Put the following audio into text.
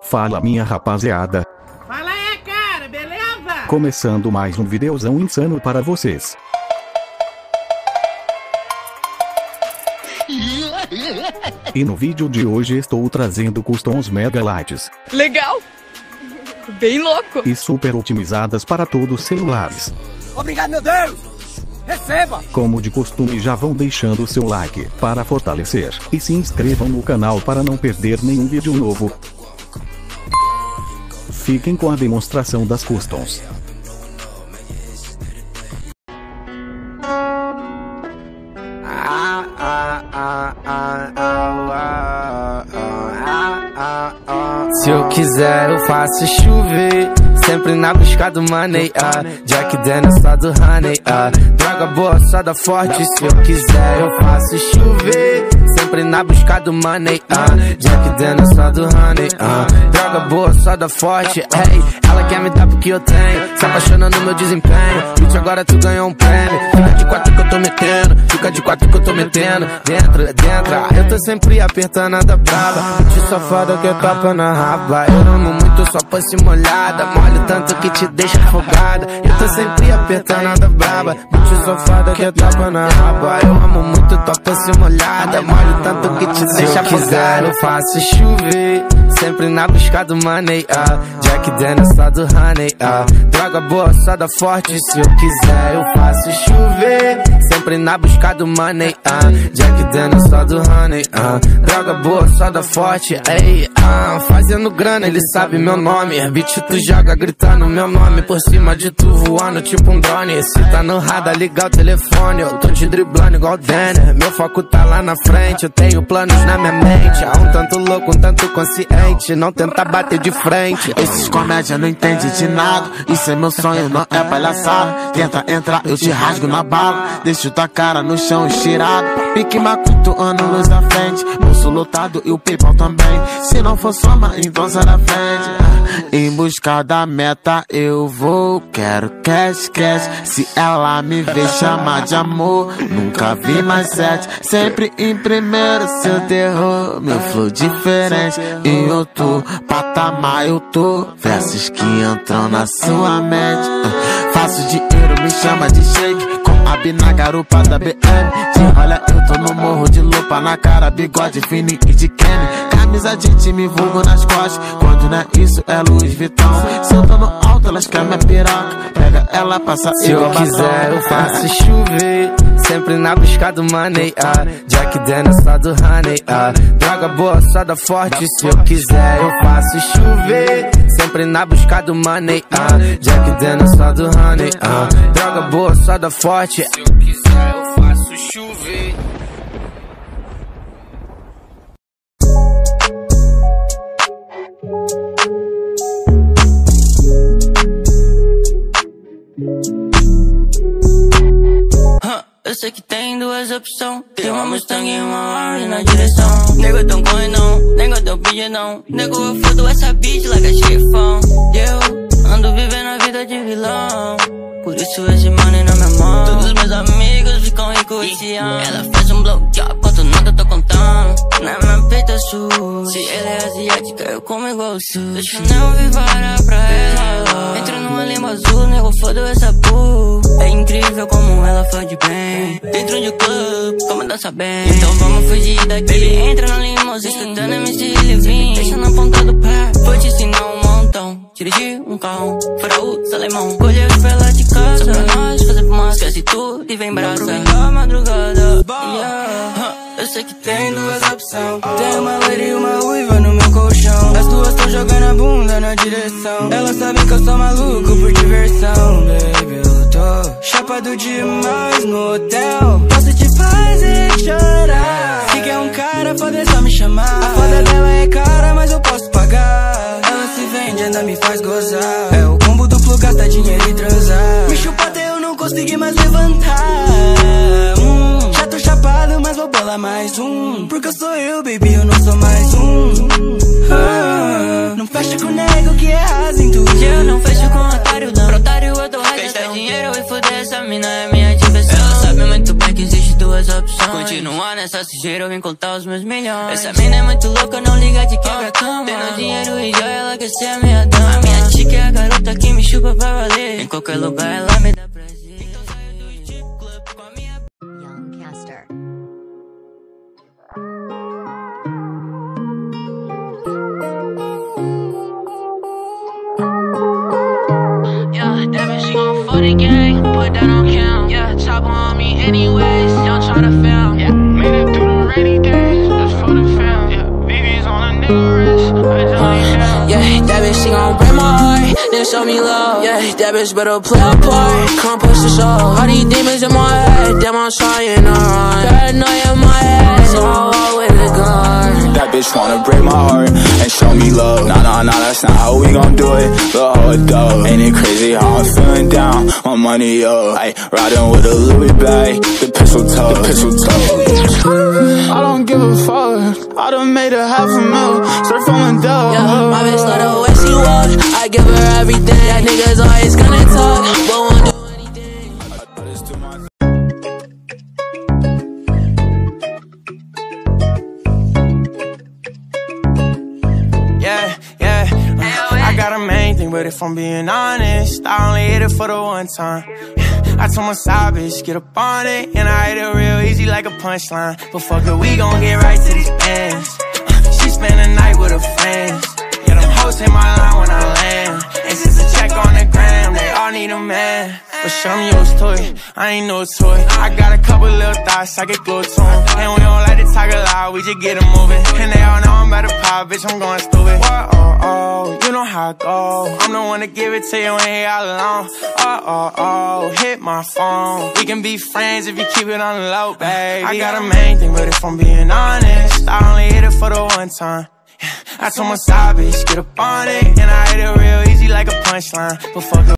Fala minha rapaziada, Fala aí, cara, beleza? começando mais um videozão insano para vocês. E no vídeo de hoje estou trazendo customs mega lights Legal! Bem louco! e super otimizadas para todos os celulares. Obrigado, meu Deus! Receba! Como de costume já vão deixando seu like para fortalecer e se inscrevam no canal para não perder nenhum vídeo novo. Fiquem com a demonstração das customs. Se eu quiser, eu faço chover. Sempre na busca do money, ah. Jack Daniels só do honey, ah. Droga boa, só da forte. Se eu quiser, eu faço chover. Sempre na busca do money, ah. Jack Daniels só do honey, ah. Droga boa, só da forte, ei. Ela quer me dar porque eu tenho. Se apaixona no meu desempenho. Bitch, agora tu ganhou um prêmio. Fica de quatro que eu tô metendo. Fica de quatro que eu tô metendo. Dentro, dentro. Eu tô sempre apertando a da brava. Bitch, safada que topa na raba. Eu amo muito só pra se molhada. Mole tanto que te deixa afogada. Eu tô sempre apertando a da braba. Bitch, safada que topa na raba. Eu amo muito topa se molhada. Mole tanto que te deixa afogada. eu faço chover. Sempre na busca do money, ah. Jack Daniels só do honey, ah. Droga boa, só da forte. Se eu quiser, eu faço chover. Sempre na busca do money, ah. Jack Daniels só do honey, ah. Droga boa, só da forte, ei, ah. Fazendo grana, ele sabe meu nome. Bitch, tu joga gritando meu nome. Por cima de tu voando, tipo um drone. Se tá no radar, liga o telefone. Eu tô te driblando igual Denner. Meu foco tá lá na frente. Eu tenho planos na minha mente. Há um tanto louco, um tanto consciente. Não tenta bater de frente. Esses comédia não entende de nada. Isso é meu sonho, não é palhaçada. Tenta entrar, eu te rasgo na bala. Deixo tua cara no chão estirado. Pique macuto, ano luz à frente. Bolso lotado e o PayPal também. Se não for soma, então sai da frente. Ah, Em busca da meta eu vou. Quero cash, cash. Se ela me vê chamar de amor, nunca vi mais sete. Sempre em primeiro, seu terror. Meu flow diferente. Em outro patamar eu tô. Versos que entram na sua mente. Ah, Faço dinheiro, me chama de shake. Com a B na garupa da BM. Te olha, eu tô no morro de lupa na cara, bigode fininho e de Kenny. Camisa de time, vulgo nas costas. Quando não é isso, é Louis Vuitton. Se eu tô no alto, elas querem minha piroca. Pega ela, passa Se eu quiser, eu faço chover. Sempre na busca do money, ah. Jack Daniels só do honey, ah. Droga boa, só da forte. Se eu quiser, eu faço chover. Sempre na busca do money, ah. Jack Daniels só do honey, ah. Droga boa, só da forte. Se eu quiser, eu faço chover. Sei que tem duas opções. Tem uma Mustang e uma Harley na direção. Nego tão correndão, nego tão pedidão Nego eu fodo essa bitch like a chefão eu ando vivendo a vida de vilão. Por isso esse money na minha mão. Todos meus amigos ficam ricos esse ano. Ela faz um blowjob quanto nada eu tô contando. Na minha peita sul Se ela é asiática eu como igual o sul Deixa eu não vivara pra ela lima azul, nego fodo essa pool É incrível como ela fode bem. Dentro de um clube, como dança bem. Então vamos fugir daqui. Entra na limousine, escutando MC Livinho Deixa na ponta do pé, vou te ensinar um montão. Dirigir um carro, fora o salemão. Colher os pelas de casa, só pra nós fazer fumaça. Esquece tudo e vem braça Aproveitar a madrugada, yeah. Eu sei que tem duas opções. Tem uma loira e uma tão jogando a bunda na direção. Elas sabem que eu sou maluco por diversão Baby, eu tô chapado demais no hotel. Posso te fazer chorar. Se quer um cara, pode só me chamar. A foda dela é cara, mas eu posso pagar. Ela se vende, ainda me faz gozar. É o combo duplo, gasta dinheiro e transar Me chupa até eu não conseguir mais levantar. Hum, Já tô chapado, mas vou bolar mais um. Porque eu sou eu, baby, mina é minha diversão Ela sabe muito bem que existe duas opções Continuar nessa sujeira, eu vim contar os meus milhões Essa mina é muito louca, não liga de quebra cama Tendo dinheiro e joia, quer ser a minha dama. A minha tica é a garota que me chupa pra valer. Em qualquer lugar ela me dá prazer. Então sai do strip club com a minha. Young Caster. Yeah, that gon' for the gang. Anyways. Don't try to film. Yeah, made it through the rainy days. Just for the fam. Yeah, BB's on a nigga wrist. I just ain't down. Yeah, that bitch, she gon' break my heart, then show me love. Yeah, that bitch better play a part, come push the show. All these demons in my head, damn, I'm trying to run. Paranoia in my head, so I walk with a gun. That bitch wanna break my heart and that's not how we gon' do it. But hold up, ain't it crazy how I'm feeling down? My money up, I riding with a Louis bag, the pistol toe, the pistol toe. I don't give a fuck. I done made a half a mil, surf on the dub. Yeah, my bitch love the way she walk. I give her everything. That niggas always gonna talk, but if I'm being honest, I only hit it for the one time. I told my side bitch, get up on it, and I hit it real easy like a punchline. But fuck it, we gon' get right to these bands. Uh, she spend the night with her friends. Them hoes hit my line when I land. And since the check on the gram, they all need a man. But show me yours toy, I ain't no toy. I got a couple little thoughts, I get glued to 'em. And we don't like to talk a lot, we just get it moving. And they all know I'm about to pop, bitch, I'm going stupid. Whoa, oh, oh, you know how I go. I'm the one to give it to you when you all alone. Oh, oh, oh, hit my phone. We can be friends if you keep it on the low, baby. I got a main thing, but if I'm being honest, I only hit it for the one time. I told my side bitch, get up on it, and I hit it real easy like a punchline. But fuck.